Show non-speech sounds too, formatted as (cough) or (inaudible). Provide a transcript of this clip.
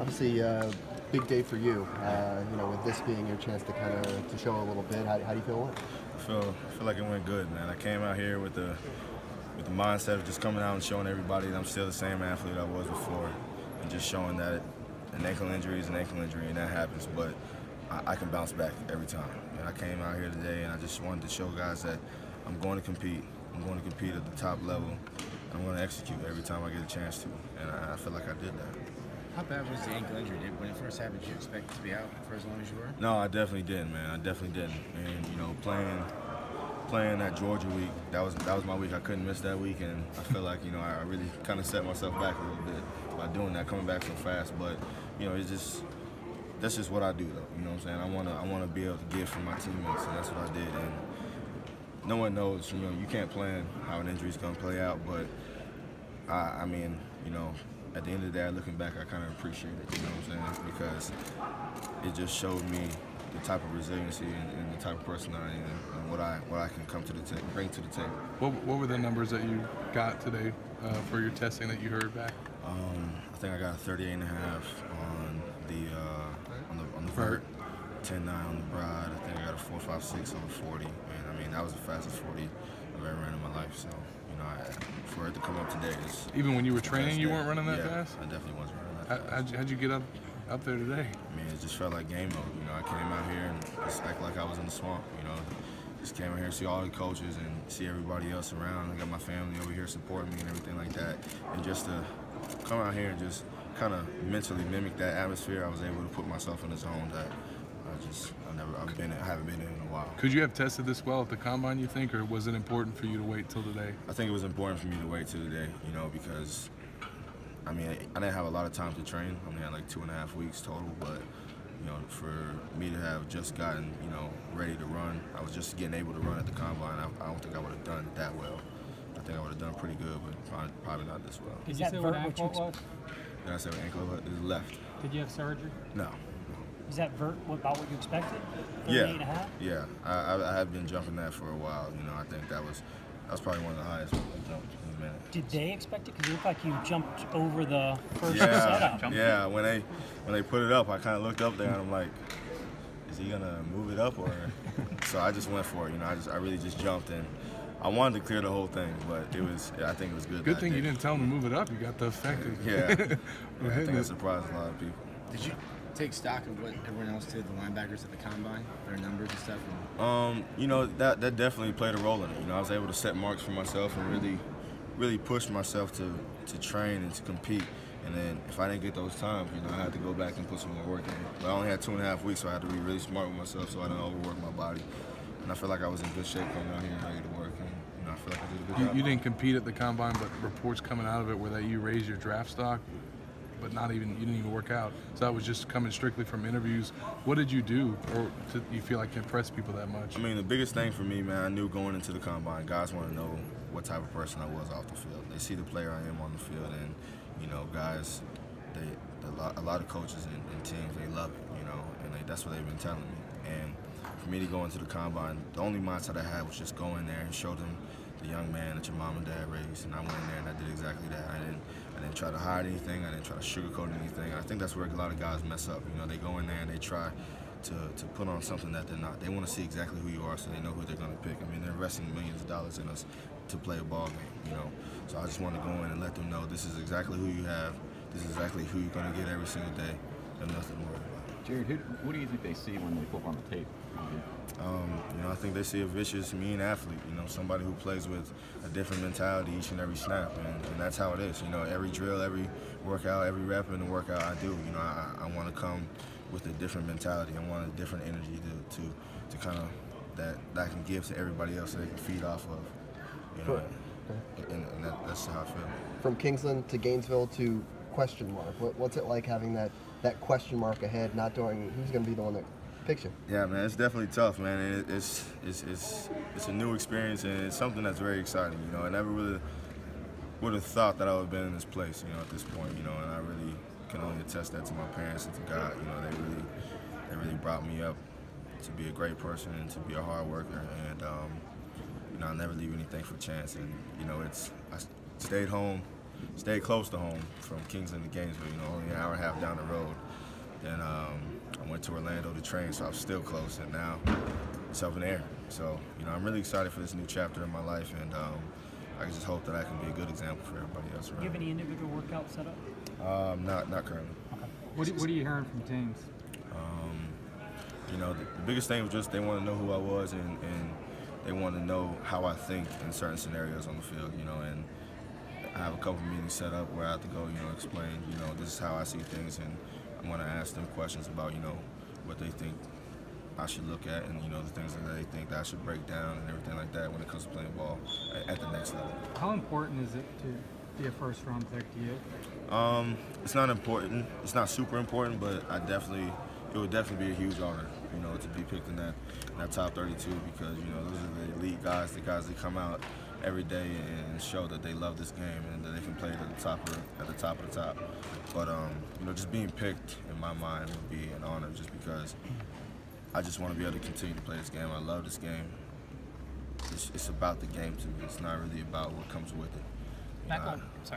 Obviously, uh, big day for you. Uh, you know, with this being your chance to kind of to show a little bit. How, how do you feel? I feel feel like it went good, man. I came out here with the with the mindset of just coming out and showing everybody that I'm still the same athlete I was before, and just showing that an ankle injury is an ankle injury, and that happens. But I, I can bounce back every time. And I came out here today, and I just wanted to show guys that I'm going to compete. I'm going to compete at the top level. I'm going to execute every time I get a chance to, and I, I feel like I did that. How bad was the ankle injury? When it first happened, did you expect to be out for as long as you were? No, I definitely didn't, man. I definitely didn't. And you know, playing playing that Georgia week, that was that was my week. I couldn't miss that week, and I feel like you know I really kind of set myself back a little bit by doing that, coming back so fast. But you know, it's just that's just what I do, though. You know what I'm saying? I wanna I wanna be able to give for my teammates, and that's what I did. And no one knows, you know, you can't plan how an injury's gonna play out, but I, I mean, you know, at the end of the day, looking back, I kind of appreciate it. You know what I'm saying? Because it just showed me the type of resiliency and, and the type of person I am and, what I what I can come to the table, bring to the table. What, what were the numbers that you got today uh, for your testing that you heard back? Um, I think I got a 38 and a half on the uh, on the on the vert, 10.9 on the broad. I think I got a 4.56 on the 40, and I mean that was the fastest 40 I've ever ran in my life. So I, for it to come up today, even when you were training, you weren't running that yeah, fast. I definitely wasn't running that How, fast. how'd, you, how'd you get up up there today? I mean, it just felt like game mode. You know, I came out here and just act like I was in the swamp. You know, just came out here, see all the coaches and see everybody else around. I got my family over here supporting me and everything like that. And just to come out here and just kind of mentally mimic that atmosphere, I was able to put myself in a zone that I just I never I've been in, I haven't been in in a while. Could you have tested this well at the combine? You think, or was it important for you to wait till today? I think it was important for me to wait till today. You know, because I mean, I didn't have a lot of time to train. I only had like two and a half weeks total, but you know, for me to have just gotten, you know, ready to run, I was just getting able to run at the combine. I, I don't think I would have done that well. I think I would have done pretty good, but probably, probably not this well. Did Is you that say vert what what you ankle was? Did I say my ankle was left? Did you have surgery? No. Is that vert what- about what you expected? Yeah, and a half? yeah. I, I, I have been jumping that for a while. You know, I think that was that was probably one of the highest ones I jumped in a minute. Did they expect it? Because it looked like you jumped over the first Yeah, setup. yeah. When they when they put it up, I kind of looked up there and I'm like, is he gonna move it up or? (laughs) so I just went for it. You know, I just I really just jumped and I wanted to clear the whole thing, but it was I think it was good. Good that I thing you did. didn't tell him to move it up. You got the effect. of- Yeah, yeah (laughs) I think hitting I it. surprised a lot of people. Did you take stock of what everyone else did, the linebackers at the combine, their numbers and stuff? Um, you know that that definitely played a role in it. You know, I was able to set marks for myself and really, really push myself to to train and to compete. And then if I didn't get those times, you know, I had to go back and put some more work in. But I only had two and a half weeks, so I had to be really smart with myself so I didn't overwork my body. And I feel like I was in good shape coming out here and ready to work. And you know, I feel like I did a good You, job. you didn't compete at the combine, but reports coming out of it were that you raised your draft stock, but not even you didn't even work out. So that was just coming strictly from interviews. What did you do, or to, you feel like impress people that much? I mean, the biggest thing for me, man, I knew going into the combine, guys want to know what type of person I was off the field. They see the player I am on the field, and you know, guys, they a lot, a lot of coaches and, and teams they love it, you know, and they, that's what they've been telling me. And for me to go into the combine, the only mindset I had was just go in there and show them the young man that your mom and dad raised, and I went in there and I did exactly that. I didn't, I didn't try to hide anything. I didn't try to sugarcoat anything. I think that's where a lot of guys mess up. You know, they go in there and they try to, to put on something that they're not. They want to see exactly who you are so they know who they're going to pick. I mean, they're investing millions of dollars in us to play a ball game, you know. So I just want to go in and let them know this is exactly who you have. This is exactly who you're going to get every single day. There's nothing about. Jarrad, who, who do you think they see when they flip on the tape? Um, you know, I think they see a vicious, mean athlete. You know, somebody who plays with a different mentality each and every snap, and, and that's how it is. You know, every drill, every workout, every rep in the workout I do, you know, I, I want to come with a different mentality. I want a different energy to to, to kind of that, that I can give to everybody else so they can feed off of. You know, and, and that, that's how I feel. From Kingsland to Gainesville to question mark. What, what's it like having that that question mark ahead, not knowing who's going to be the one that picks you? Yeah, man, it's definitely tough, man. It, it's, it's it's it's a new experience and it's something that's very exciting. You know, I never really would have thought that I would have been in this place, you know, at this point. You know, and I really can only attest that to my parents and to God. You know, they really they really brought me up to be a great person and to be a hard worker. And um, you know, I never leave anything for chance. And you know, it's I stayed home stayed close to home from Kingsland to Gainesville. You know, only an hour and a half down the road. Then um, I went to Orlando to train, so I'm still close, and now it's up in the air. So you know, I'm really excited for this new chapter in my life, and um, I just hope that I can be a good example for everybody else Do you have any individual workout set up? Um, not not currently. What, what are you hearing from teams? Um, you know, the, the biggest thing was just they want to know who I was and, and they want to know how I think in certain scenarios on the field, you know, and I have a couple meetings set up where I have to go, you know, explain, you know, this is how I see things and I want to ask them questions about, you know, what they think I should look at and, you know, the things that they think that I should break down and everything like that when it comes to playing ball at, at the next level. How important is it to be a first round pick to you? Um, it's not important. It's not super important, but I definitely, it would definitely be a huge honor, you know, to be picked in that, in that top 32 because you know those are the elite guys, the guys that come out every day and show that they love this game and that they can play it at the top of at the top of the top. But um, you know, just being picked in my mind would be an honor, just because I just want to be able to continue to play this game. I love this game. It's, it's about the game to me. It's not really about what comes with it. Back on, sorry.